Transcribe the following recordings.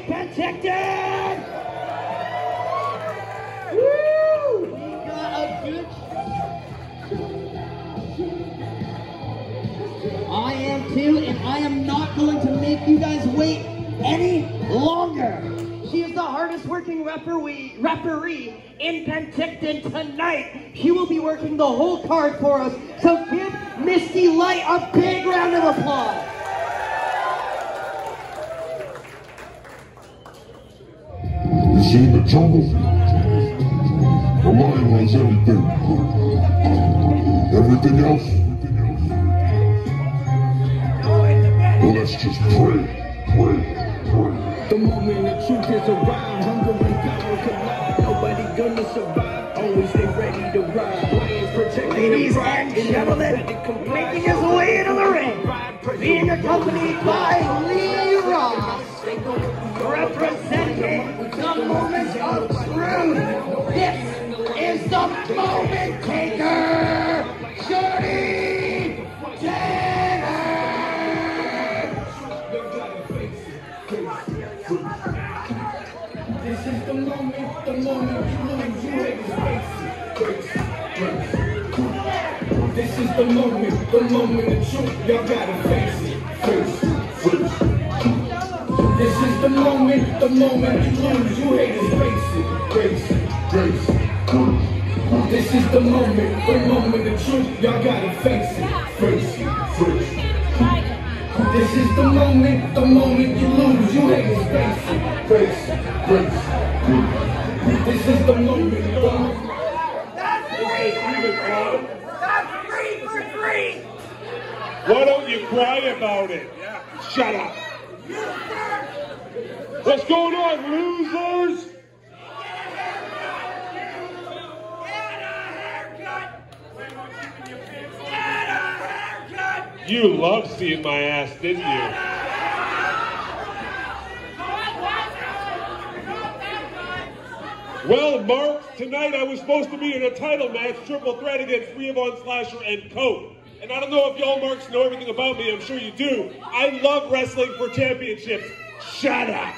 Penticton! Woo! He got a good I am too, and I am not going to make you guys wait any longer. She is the hardest working referee, referee in Penticton tonight. She will be working the whole card for us. So give Misty Light a big round of applause. See in the jungle, the lion runs everything. Everything else, well, that's just pray, pray, pray. The moment the truth is around, hunger and power collide. Nobody gonna survive. Always stay ready to ride. Players protecting Ladies the pride. and gentlemen, making his way into the ring, being accompanied by Lee Ross, representing the moment of truth. This is the moment taker, Jordie Taylor. This is the moment, the moment you face. This is the moment, the moment of truth, y'all gotta. Face it, face it. This is the moment, the moment you lose, you haters face it. Face it, face it. This is the moment, the moment of truth, y'all gotta face it. Face it, face it. This is the moment, the moment you lose, you haters face it. Face it, face it. This is the moment, the moment. Why don't you cry about it? Shut up. What's going on, losers? Get a haircut! You love seeing my ass, didn't you? Well, Mark, tonight I was supposed to be in a title match, triple threat against Reavon Slasher and Coat. And I don't know if y'all marks know everything about me, I'm sure you do. I love wrestling for championships. Shut up!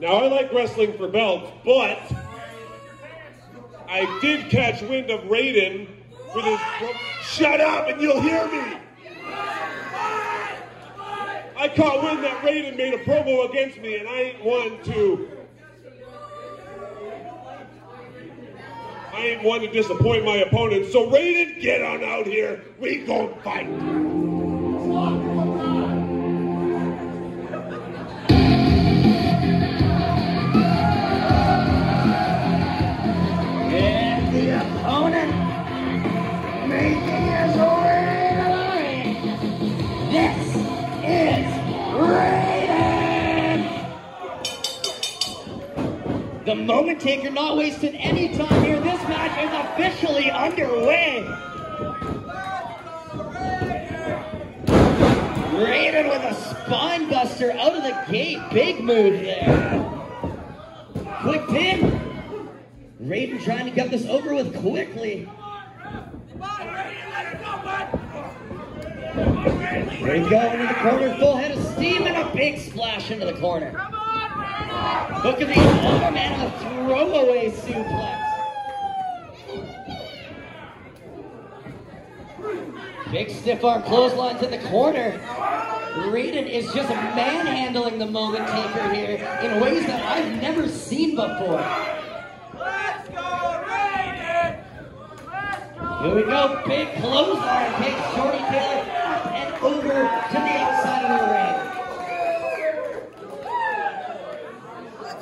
Now, I like wrestling for belts, but I did catch wind of Rayden with his. Shut up and you'll hear me! I caught wind that Rayden made a promo against me, and I ain't one to. I ain't one to disappoint my opponent. So Rayden, get on out here. We gon' fight. The moment taker not wasting any time here. This match is officially underway. Rayden with a spine buster out of the gate. Big move there. Quick pin. Rayden trying to get this over with quickly. Rayden going into the corner, full head of steam, and a big splash into the corner. Look at the other man with a throwaway suplex. Big stiff arm clotheslines in the corner. Rayden is just manhandling the moment taker here in ways that I've never seen before. Let's go, Rayden! Here we go, big clothesline takes Jordie Taylor up and over to the outside of the ring.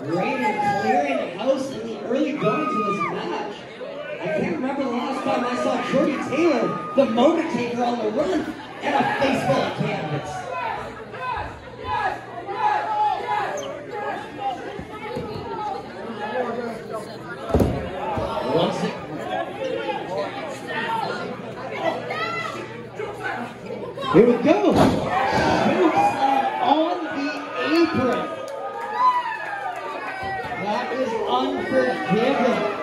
Rayden clearing the house in the early going of this match. I can't remember the last time I saw Jordie Taylor, the moment taker on the run, and a face full of canvas. Here we go. Unforgiving.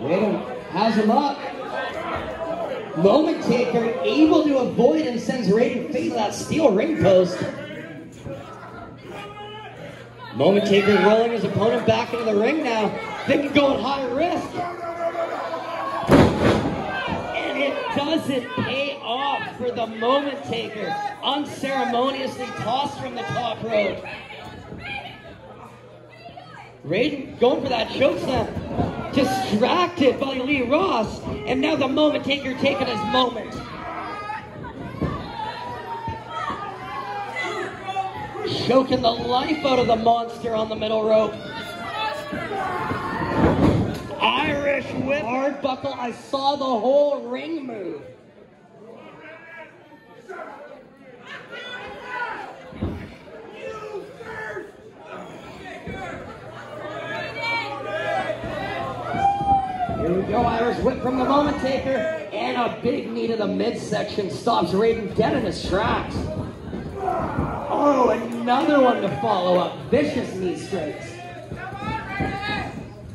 Raven has him up. Moment taker able to avoid and sends Rayden face that steel ring post. Moment taker rolling his opponent back into the ring now. Thinking going high risk. And it doesn't pay for the moment taker. Unceremoniously tossed from the top rope. Rayden going for that choke slam. Distracted by Lee Ross. And now the moment taker taking his moment. Choking the life out of the monster on the middle rope. Irish whip hard buckle. I saw the whole ring move. Here we go, Irish whip from the moment taker. And a big knee to the midsection stops Rayden dead in his tracks. Oh, another one to follow up. Vicious knee strikes.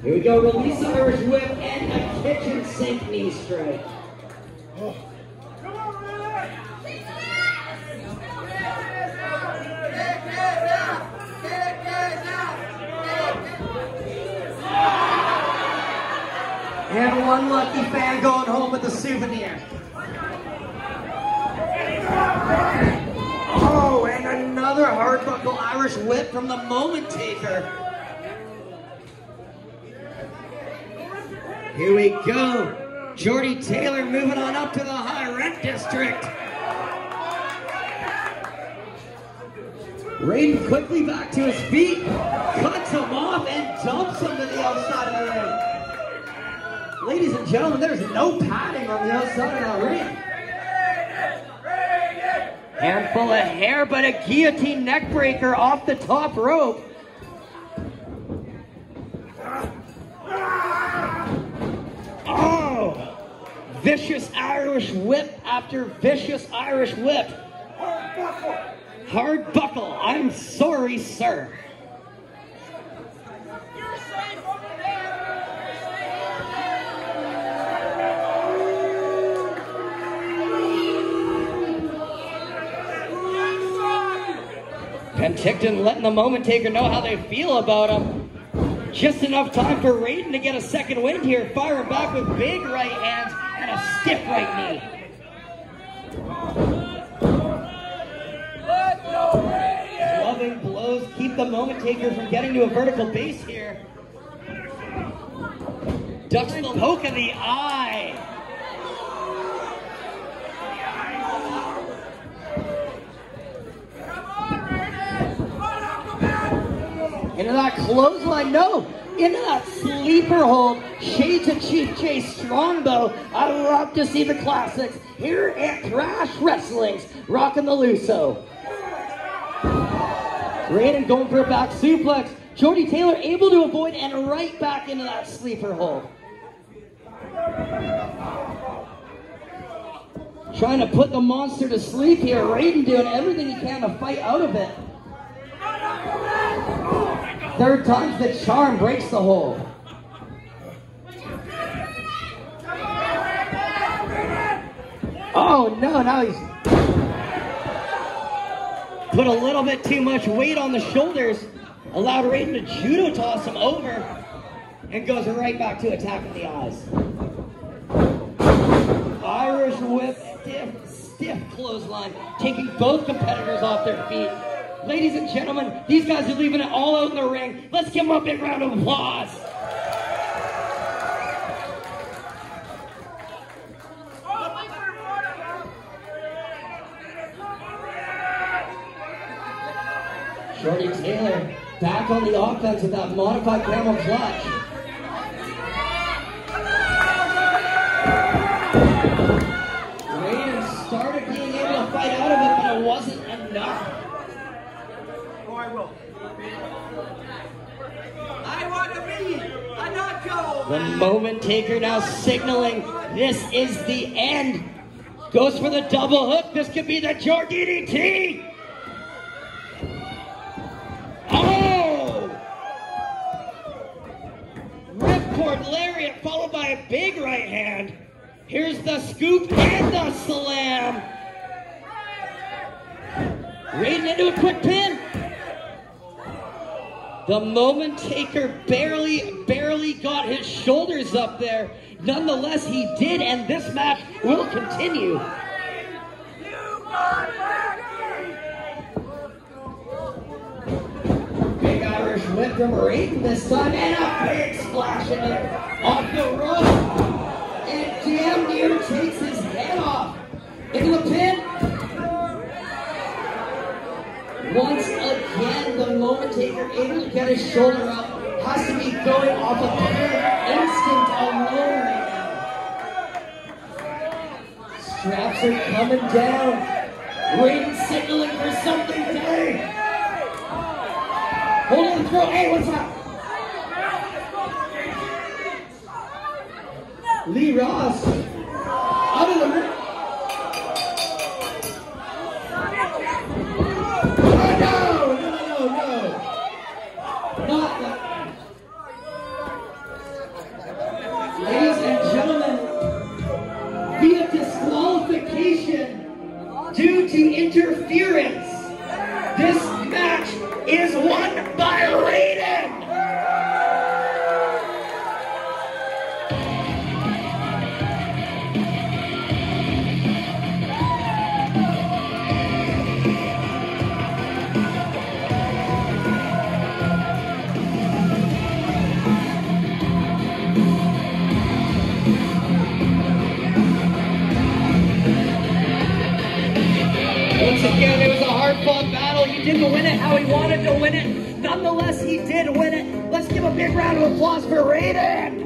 Here we go, releasing Irish whip and a kitchen sink knee strike. And one lucky fan going home with a souvenir. Oh, and another hardbuckle Irish whip from the moment taker. Here we go. Jordie Taylor moving on up to the high rent district. Rayden quickly back to his feet, cuts him off, and dumps him to the outside. Ladies and gentlemen, there's no padding on the outside of the ring. Handful of hair, but a guillotine neck breaker off the top rope. Oh! Vicious Irish whip after vicious Irish whip. Hard buckle. I'm sorry, sir. Penticton letting the moment taker know how they feel about him. Just enough time for Rayden to get a second wind here, firing back with big right hands and a stiff right knee. Loving blows keep the moment taker from getting to a vertical base here. Ducks the poke of the eye. Into that clothesline, no. Into that sleeper hold. Shades of Chief Jay Strongbow. I love to see the classics here at Thrash Wrestling's Rockin' the Luso. Rayden going for a back suplex. Jordie Taylor able to avoid and right back into that sleeper hold. Trying to put the monster to sleep here. Rayden doing everything he can to fight out of it. Third time's the charm breaks the hold. Oh no, now he's put a little bit too much weight on the shoulders, allowed Rayden to judo toss him over, and goes right back to attacking the eyes. Irish whip, stiff, stiff clothesline, taking both competitors off their feet. Ladies and gentlemen, these guys are leaving it all out in the ring. Let's give them a big round of applause. Jordie Taylor back on the offense with that modified camel clutch. Rayden started being able to fight out of it, but it wasn't enough. I will. I want to be a nacho. The moment taker now signaling this is the end. Goes for the double hook. This could be the Jor DDT. Oh! Ripcord lariat followed by a big right hand. Here's the scoop and the slam. Rayden into a quick pin. The moment taker barely, barely got his shoulders up there. Nonetheless, he did, and this match will continue. Big Irish whip from Rayden this time, and a big splash in it off the rope. And damn near takes his head off. Into the pin. Once again, the moment taker able to get his shoulder up has to be going off of pure instinct alone. Straps are coming down. Rayden signaling for something big. Holding the throat. Hey, what's up? Lee Ross. This match is won by Rayden. Once didn't win it how he wanted to win it. Nonetheless, he did win it. Let's give a big round of applause for Rayden.